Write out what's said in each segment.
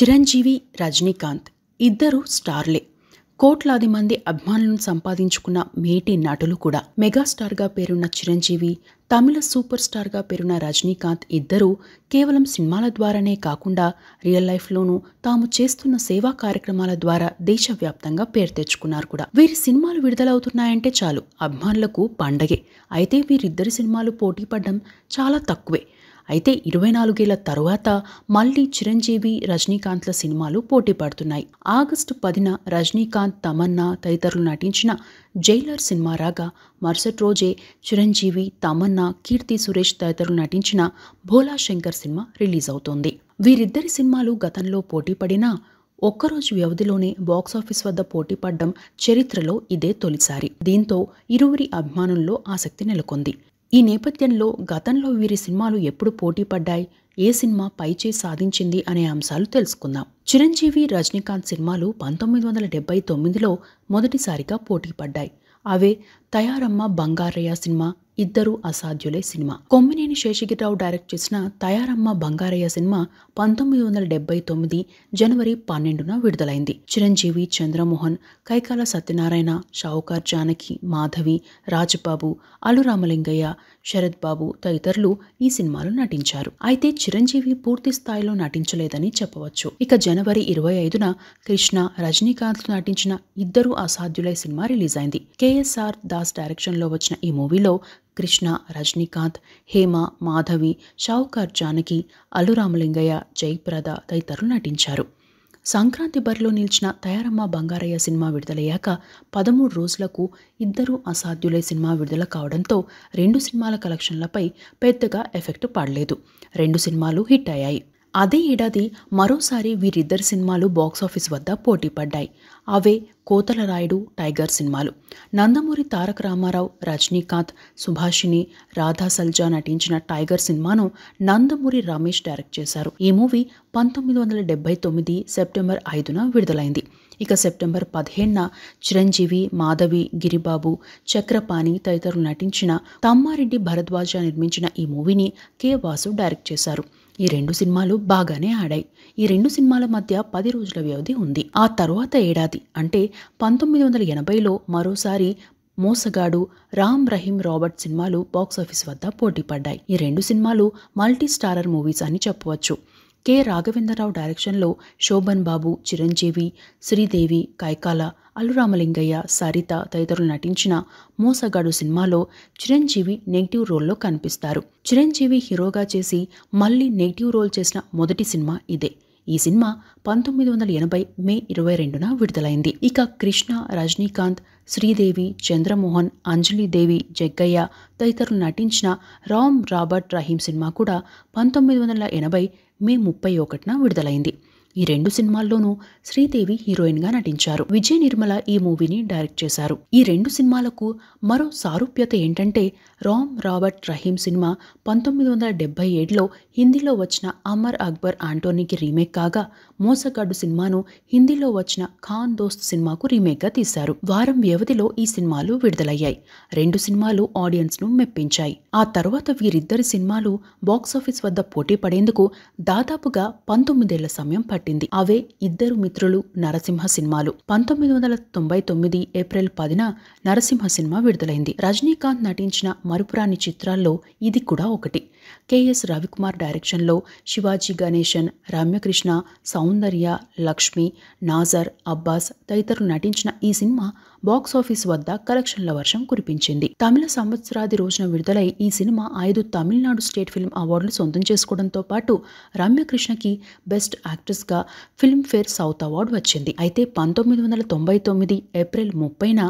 చిరంజీవి రజనీకాంత్ ఇద్దరు స్టార్లే. కోట్లాది మంది అభిమానులను సంపాదించుకున్న మేటి నటులు కూడా. మెగాస్టార్గా పేరున్న చిరంజీవి తమిళ సూపర్ స్టార్గా పేరున్న రజనీకాంత్ ఇద్దరూ కేవలం సినిమాల ద్వారానే కాకుండా రియల్ లైఫ్లోనూ తాము చేస్తున్న సేవా కార్యక్రమాల ద్వారా దేశవ్యాప్తంగా పేరు తెచ్చుకున్నారు కూడా. వీరి సినిమాలు విడుదలవుతున్నాయంటే చాలు. అభిమానులకు పండగే. అయితే వీరిద్దరి సినిమాలు పోటీ పడడం చాలా తక్కువే. అయితే ఇరవై నాలుగేళ్ళ తరువాత మళ్ళీ చిరంజీవి రజనీకాంత్ల సినిమాలు పోటీ పడుతున్నాయి. ఆగస్టు పదిన రజనీకాంత్ తమన్నా తదితరులు నటించిన జైలర్ సినిమా రాగా మరుసటి రోజే చిరంజీవి తమన్నా కీర్తి సురేష్ తదితరులు నటించిన భోలా శంకర్ సినిమా రిలీజ్ అవుతోంది. వీరిద్దరి సినిమాలు గతంలో పోటీ పడినా ఒక్కరోజు వ్యవధిలోనే బాక్సాఫీస్ వద్ద పోటీ పడ్డం చరిత్రలో ఇదే తొలిసారి. దీంతో ఇరువురి అభిమానుల్లో ఆసక్తి నెలకొంది. ఈ నేపథ్యంలో గతంలో వీరి సినిమాలు ఎప్పుడు పోటీ పడ్డాయి ఏ సినిమా పైచే సాధించింది అనే అంశాలు తెలుసుకుందాం. చిరంజీవి రజనీకాంత్ సినిమాలు పంతొమ్మిది వందల డెబ్బై తొమ్మిదిలో మొదటిసారిగా పోటీ పడ్డాయి. అవే Tayaramma Bangarayya cinema Iddaru Asadhyule cinema. Kommineni Seshagiri Rao direct చేసిన తయారమ్మ బంగారయ్య సినిమా పంతొమ్మిది వందల డెబ్బై తొమ్మిది జనవరి పన్నెండున విడుదలైంది. చిరంజీవి చంద్రమోహన్ కైకాల సత్యనారాయణ షావుకార్ జానకి మాధవి రాజబాబు అలురామలింగయ్య శరత్ బాబు తదితరులు ఈ సినిమాలో నటించారు. అయితే చిరంజీవి పూర్తి స్థాయిలో నటించలేదని చెప్పవచ్చు. ఇక జనవరి ఇరవై ఐదున కృష్ణ రజనీకాంత్ నటించిన ఇద్దరు అసాధ్యులై సినిమా రిలీజ్ అయింది కేఎస్ఆర్ దాస్ డైరెక్షన్లో వచ్చిన ఈ మూవీలో కృష్ణ రజనీకాంత్ హేమ మాధవి షావుకార్ జానకి అల్లురామలింగయ్య జయప్రద తదితరులు నటించారు. సంక్రాంతి బరిలో నిలిచిన తయారమ్మ బంగారయ్య సినిమా విడుదలయ్యాక పదమూడు రోజులకు ఇద్దరు అసాధ్యులే సినిమా విడుదల కావడంతో రెండు సినిమాల కలెక్షన్లపై పెద్దగా ఎఫెక్ట్ పడలేదు. రెండు సినిమాలు హిట్ అయ్యాయి. అదే ఏడాది మరోసారి వీరిద్దరి సినిమాలు బాక్సాఫీస్ వద్ద పోటీ పడ్డాయి. అవే కోతల రాయుడు టైగర్ సినిమాలు. నందమూరి తారక రామారావు రజనీకాంత్ సుభాషిణి రాధా సల్జా నటించిన టైగర్ సినిమాను నందమూరి రమేష్ డైరెక్ట్ చేశారు. ఈ మూవీ పంతొమ్మిది వందల డెబ్బై తొమ్మిది సెప్టెంబర్ ఐదున విడుదలైంది. ఇక సెప్టెంబర్ పదిహేనున చిరంజీవి మాధవి గిరిబాబు చక్రపాణి తదితరులు నటించిన తమ్మారెడ్డి భరద్వాజ నిర్మించిన ఈ మూవీని కె వాసు డైరెక్ట్ చేశారు. ఈ రెండు సినిమాలు బాగానే ఆడాయి. ఈ రెండు సినిమాల మధ్య పది రోజుల వ్యవధి ఉంది. ఆ తర్వాత ఏడాది అంటే పంతొమ్మిది వందల ఎనభైలో మరోసారి మోసగాడు రామ్ రహీం రాబర్ట్ సినిమాలు బాక్సాఫీస్ వద్ద పోటీ పడ్డాయి. ఈ రెండు సినిమాలు మల్టీ స్టారర్ మూవీస్ అని చెప్పవచ్చు. కె. రాఘవేంద్రరావు డైరెక్షన్లో శోభన్ బాబు చిరంజీవి శ్రీదేవి కైకాల అల్లురామలింగయ్య సరిత తదితరులు నటించిన మోసగాడు సినిమాలో చిరంజీవి నెగిటివ్ రోల్లో కనిపిస్తారు. చిరంజీవి హీరోగా చేసి మళ్ళీ నెగిటివ్ రోల్ చేసిన మొదటి సినిమా ఇదే. ఈ సినిమా పంతొమ్మిది వందల ఎనభై మే ఇరవై రెండున విడుదలైంది. ఇక కృష్ణ రజనీకాంత్ శ్రీదేవి చంద్రమోహన్ అంజలిదేవి జగ్గయ్య తదితరులు నటించిన రామ్ రాబర్ట్ రహీం సినిమా కూడా పంతొమ్మిది వందల ఎనభై మే ముప్పై ఒకటిన విడుదలైంది. ఈ రెండు సినిమాల్లోనూ శ్రీదేవి హీరోయిన్గా నటించారు. విజయ్ నిర్మల ఈ మూవీని డైరెక్ట్ చేశారు. ఈ రెండు సినిమాలకు మరో సారూప్యత ఏంటంటే రామ్ రాబర్ట్ రహీం సినిమా పంతొమ్మిది వందల డెబ్బై ఏడులో హిందీలో వచ్చిన అమర్ అక్బర్ ఆంటోనీకి రీమేక్ కాగా మోసగాడు సినిమాను హిందీలో వచ్చిన ఖాన్ దోస్త్ సినిమాకు రీమేక్గా తీశారు. వారం వ్యవధిలో ఈ సినిమాలు విడుదలయ్యాయి. రెండు సినిమాలు ఆడియన్స్ను మెప్పించాయి. ఆ తర్వాత వీరిద్దరి సినిమాలు బాక్సాఫీస్ వద్ద పోటీ పడేందుకు దాదాపుగా పంతొమ్మిదేళ్ళ సమయం పట్టింది. అవే ఇద్దరు మిత్రులు నరసింహ సినిమాలు. పంతొమ్మిది వందల తొంభై తొమ్మిది ఏప్రిల్ పదిన నరసింహ సినిమా విడుదలైంది. రజనీకాంత్ నటించిన మరుపురాని చిత్రాల్లో ఇది కూడా ఒకటి. కెఎస్ రవికుమార్ డైరెక్షన్లో శివాజీ గణేశన్ రమ్యకృష్ణ సౌందర్య లక్ష్మి నాజర్ అబ్బాస్ తదితరులు నటించిన ఈ సినిమా బాక్సాఫీస్ వద్ద కలెక్షన్ల వర్షం కురిపించింది. తమిళ సంవత్సరాది రోజున విడుదలై ఈ సినిమా ఐదు తమిళనాడు స్టేట్ ఫిల్మ్ అవార్డులు సొంతం చేసుకోవడంతో పాటు రమ్యకృష్ణకి బెస్ట్ యాక్ట్రెస్గా ఫిల్మ్ఫేర్ సౌత్ అవార్డు వచ్చింది. అయితే పంతొమ్మిది వందల తొంభై తొమ్మిది ఏప్రిల్ ముప్పైన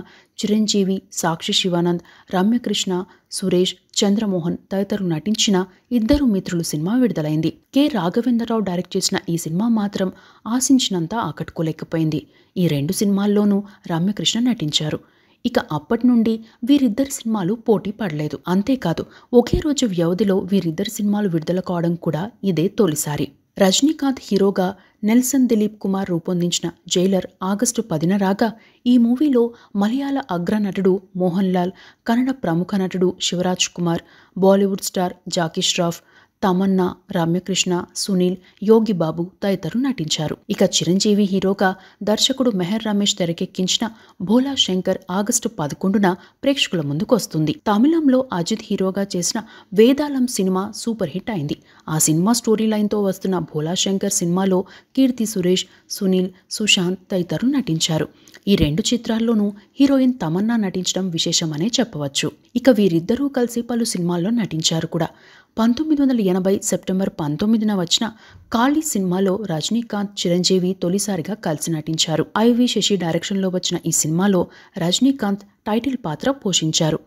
చిరంజీవి సాక్షి శివానంద్ రమ్యకృష్ణ సురేష్ చంద్రమోహన్ తదితరులు నటించిన ఇద్దరు మిత్రులు సినిమా విడుదలైంది. కె. రాఘవేంద్రరావు డైరెక్ట్ చేసిన ఈ సినిమా మాత్రం ఆశించినంత ఆకట్టుకోలేకపోయింది. ఈ రెండు సినిమాల్లోనూ రమ్యకృష్ణ నటించారు. ఇక అప్పటి నుండి వీరిద్దరి సినిమాలు పోటీ పడలేదు. అంతేకాదు ఒకే రోజు వ్యవధిలో వీరిద్దరి సినిమాలు విడుదల కావడం కూడా ఇదే తొలిసారి. రజనీకాంత్ హీరోగా నెల్సన్ దిలీప్ కుమార్ రూపొందించిన జైలర్ ఆగస్టు పదిన రాగా ఈ మూవీలో మలయాళ అగ్రనటుడు మోహన్ లాల్ కన్నడ ప్రముఖ నటుడు Shivaraj Kumar Bollywood star Jackie Shroff Tamannaah Ramyakrishna Sunil Yogi Babu తదితరులు నటించారు. ఇక చిరంజీవి హీరోగా దర్శకుడు మెహర్ రమేష్ తెరకెక్కించిన భోలా శంకర్ ఆగస్టు పదకొండున ప్రేక్షకుల ముందుకు వస్తుంది. తమిళంలో అజిత్ హీరోగా చేసిన వేదాళం సినిమా సూపర్ హిట్ అయింది. ఆ సినిమా స్టోరీ లైన్తో వస్తున్న భోలా శంకర్ సినిమాలో కీర్తి సురేష్ సునీల్ సుశాంత్ తదితరులు నటించారు. ఈ రెండు చిత్రాల్లోనూ హీరోయిన్ తమన్నా నటించడం విశేషమనే చెప్పవచ్చు. ఇక వీరిద్దరూ కలిసి పలు సినిమాల్లో నటించారు కూడా. పంతొమ్మిది వందల ఎనభై సెప్టెంబర్ పంతొమ్మిదిన వచ్చిన కాళీ సినిమాలో రజనీకాంత్ చిరంజీవి తొలిసారిగా కలిసి నటించారు. ఐవి శశి డైరెక్షన్లో వచ్చిన ఈ సినిమాలో రజనీకాంత్ టైటిల్ పాత్ర పోషించారు.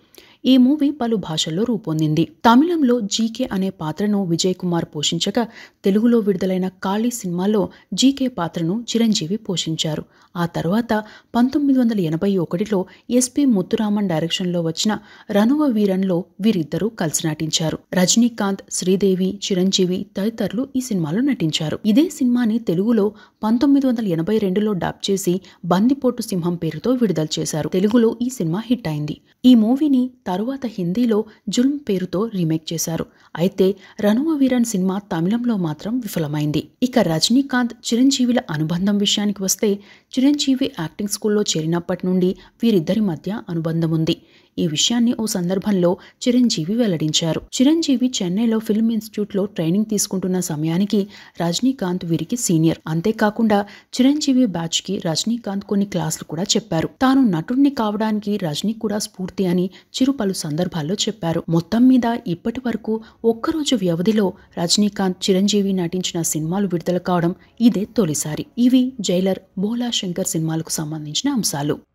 ఈ మూవీ పలు భాషల్లో రూపొందింది. తమిళంలో జీకే అనే పాత్రను విజయ్ కుమార్ పోషించగా తెలుగులో విడుదలైన కాళీ సినిమాలో జీకే పాత్రను చిరంజీవి పోషించారు. ఆ తర్వాత పంతొమ్మిది వందల ఎనభై ఒకటిలో ఎస్పి ముత్తురామన్ డైరెక్షన్లో వచ్చిన రనువ వీరన్లో వీరిద్దరూ కలిసి నటించారు. రజనీకాంత్ శ్రీదేవి చిరంజీవి తదితరులు ఈ సినిమాలో నటించారు. ఇదే సినిమాని తెలుగులో పంతొమ్మిది వందల ఎనభై రెండులో డబ్ చేసి బందిపోటు సింహం పేరుతో విడుదల చేశారు. తెలుగులో ఈ సినిమా హిట్ అయింది. ఈ మూవీని తరువాత హిందీలో జుల్మ్ పేరుతో రీమేక్ చేశారు. అయితే రనువ వీరన్ సినిమా తమిళంలో మాత్రం విఫలమైంది. ఇక రజనీకాంత్ చిరంజీవిల అనుబంధం విషయానికి వస్తే చిరంజీవి యాక్టింగ్ స్కూల్లో చేరినప్పటి నుండి వీరిద్దరి మధ్య అనుబంధం ఉంది. ఈ విషయాన్ని ఓ సందర్భంలో చిరంజీవి వెల్లడించారు. చిరంజీవి చెన్నైలో ఫిల్మ్ ఇన్స్టిట్యూట్లో ట్రైనింగ్ తీసుకుంటున్న సమయానికి రజనీకాంత్ వీరికి సీనియర్. అంతేకాకుండా చిరంజీవి బ్యాచ్కి రజనీకాంత్ కొన్ని క్లాసులు కూడా చెప్పారు. తాను నటుడిని కావడానికి రజనీ కూడా స్ఫూర్తి అని చిరు పలు సందర్భాల్లో చెప్పారు. మొత్తం మీద ఇప్పటి వరకు ఒక్కరోజు వ్యవధిలో రజనీకాంత్ చిరంజీవి నటించిన సినిమాలు విడుదల కావడం ఇదే తొలిసారి. ఇవి జైలర్ బోలా శంకర్ సినిమాలకు సంబంధించిన అంశాలు.